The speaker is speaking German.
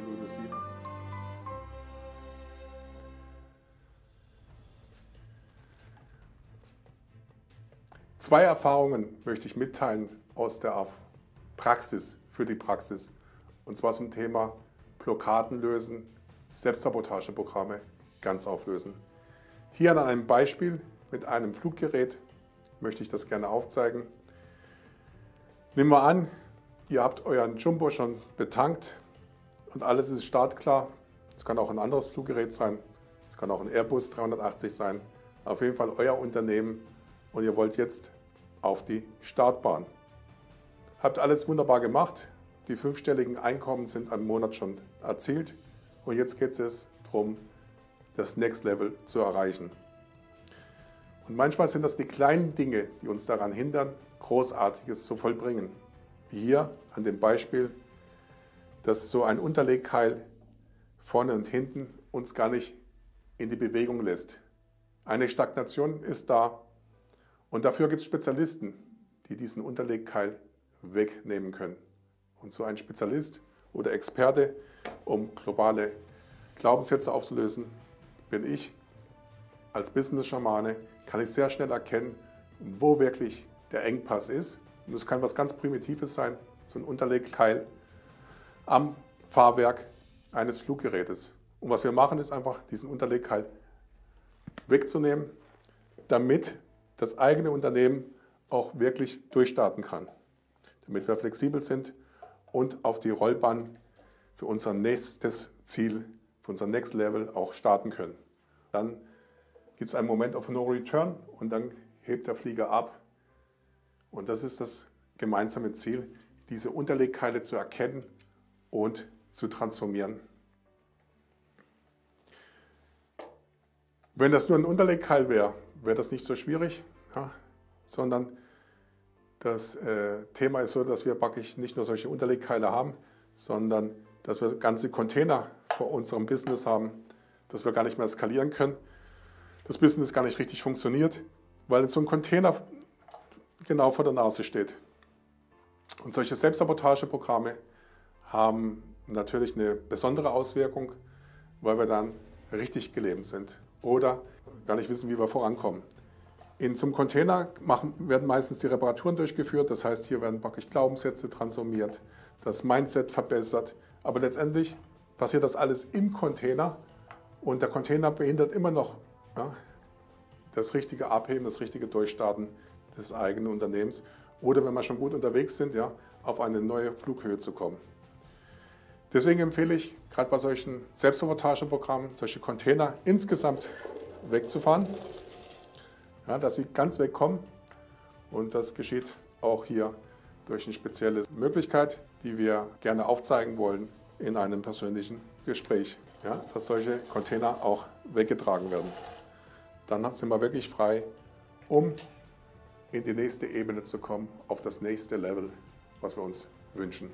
Minute 7. Zwei Erfahrungen möchte ich mitteilen aus der Praxis, für die Praxis. Und zwar zum Thema Blockaden lösen, Selbstsabotageprogramme ganz auflösen. Hier an einem Beispiel mit einem Fluggerät möchte ich das gerne aufzeigen. Nehmen wir an, ihr habt euren Jumbo schon betankt und alles ist startklar. Es kann auch ein anderes Fluggerät sein, es kann auch ein Airbus 380 sein. Auf jeden Fall euer Unternehmen und ihr wollt jetzt auf die Startbahn. Habt alles wunderbar gemacht. Die fünfstelligen Einkommen sind am Monat schon erzielt und jetzt geht es darum, das Next Level zu erreichen. Und manchmal sind das die kleinen Dinge, die uns daran hindern, Großartiges zu vollbringen. Wie hier an dem Beispiel, dass so ein Unterlegkeil vorne und hinten uns gar nicht in die Bewegung lässt. Eine Stagnation ist da und dafür gibt es Spezialisten, die diesen Unterlegkeil wegnehmen können. Und so ein Spezialist oder Experte, um globale Glaubenssätze aufzulösen, bin ich als Business-Schamane, kann ich sehr schnell erkennen, wo wirklich der Engpass ist. Und das kann was ganz Primitives sein, so ein Unterlegkeil am Fahrwerk eines Fluggerätes. Und was wir machen, ist einfach diesen Unterlegkeil wegzunehmen, damit das eigene Unternehmen auch wirklich durchstarten kann. Damit wir flexibel sind und auf die Rollbahn für unser nächstes Ziel, für unser Next Level auch starten können. Dann gibt es einen Moment of No Return und dann hebt der Flieger ab. Und das ist das gemeinsame Ziel, diese Unterlegkeile zu erkennen und zu transformieren. Wenn das nur ein Unterlegkeil wäre, wäre das nicht so schwierig, ja, sondern das äh, Thema ist so, dass wir praktisch nicht nur solche Unterlegkeile haben, sondern dass wir ganze Container vor unserem Business haben, dass wir gar nicht mehr skalieren können. Das Business gar nicht richtig funktioniert, weil so ein Container genau vor der Nase steht. Und solche Selbstsabotageprogramme haben natürlich eine besondere Auswirkung, weil wir dann richtig gelähmt sind oder gar nicht wissen, wie wir vorankommen. In zum Container machen, werden meistens die Reparaturen durchgeführt, das heißt, hier werden praktisch Glaubenssätze transformiert, das Mindset verbessert, aber letztendlich passiert das alles im Container und der Container behindert immer noch ja, das richtige Abheben, das richtige Durchstarten des eigenen Unternehmens oder wenn wir schon gut unterwegs sind, ja, auf eine neue Flughöhe zu kommen. Deswegen empfehle ich, gerade bei solchen Selbstsabotageprogrammen, solche Container insgesamt wegzufahren ja, dass sie ganz wegkommen. Und das geschieht auch hier durch eine spezielle Möglichkeit, die wir gerne aufzeigen wollen in einem persönlichen Gespräch, ja, dass solche Container auch weggetragen werden. Dann sind wir wirklich frei, um in die nächste Ebene zu kommen, auf das nächste Level, was wir uns wünschen.